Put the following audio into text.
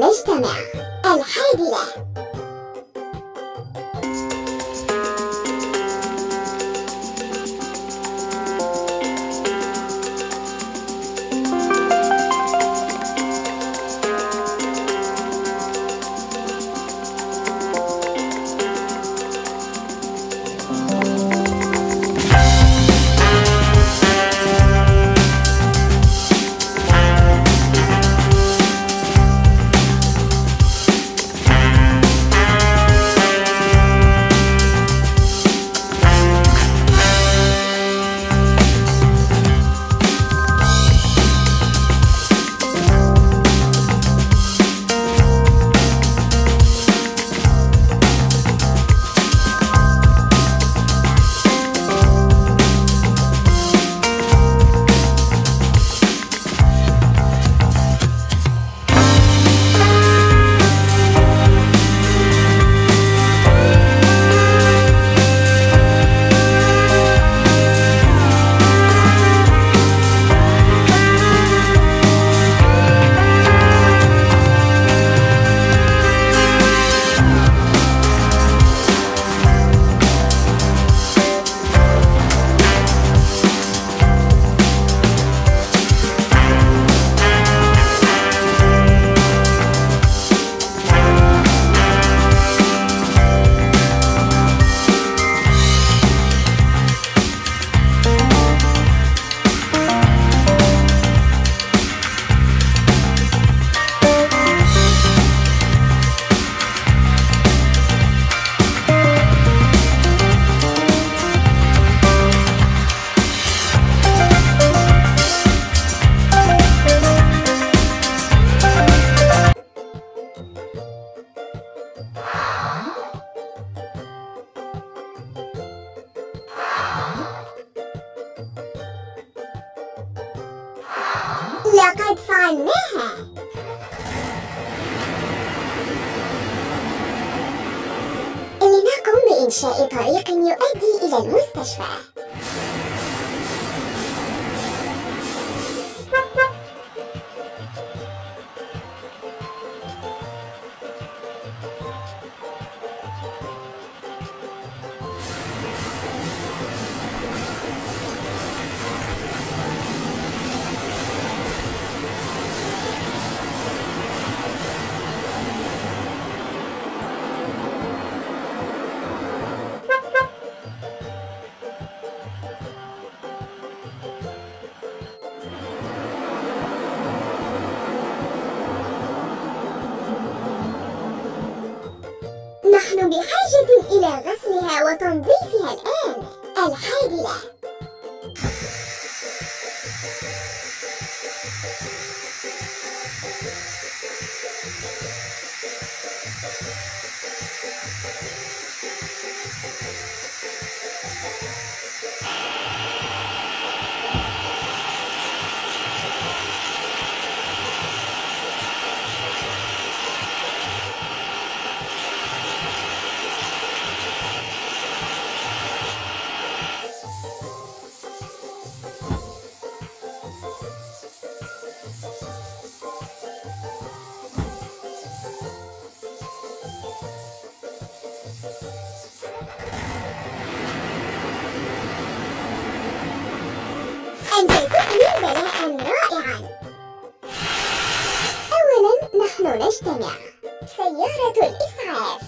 نجتمع الحادية. لقد فعلناها لنقم بإنشاء طريق يؤدي إلى المستشفى نحن بحاجة إلى غسلها وتنظيفها الآن. الحادلة أنت تؤمن بلاء رائعا أولا نحن نجتمع. سيارة الإسعاف.